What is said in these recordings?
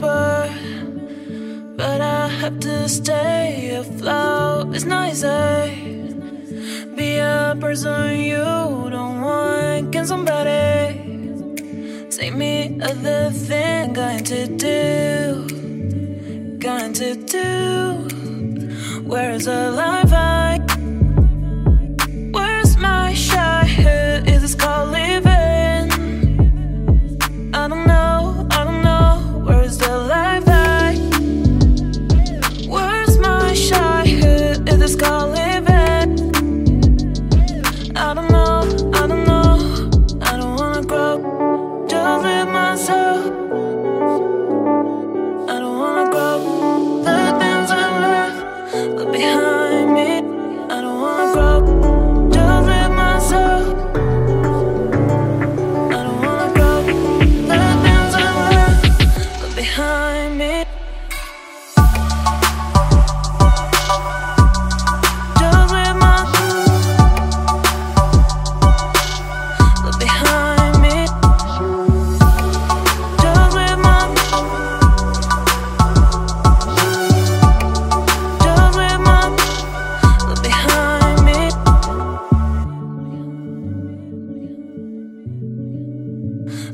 but I have to stay afloat. It's nicer. Be a person you don't want. Can somebody say me other thing? Going to do, going to do. Where is the life? I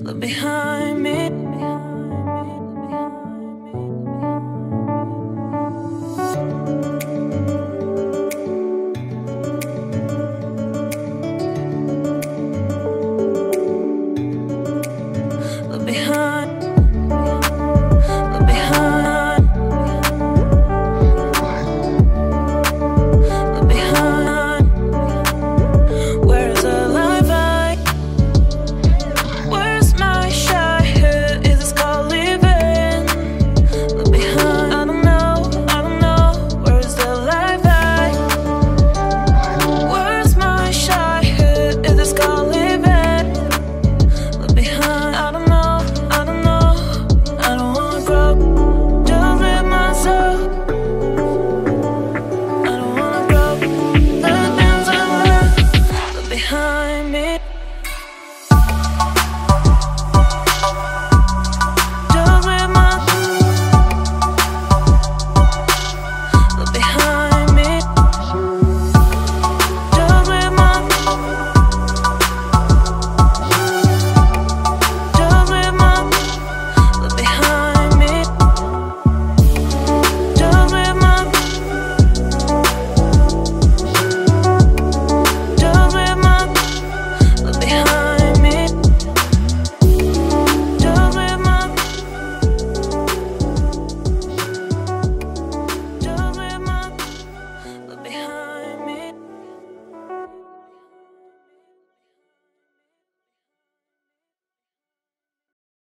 look behind.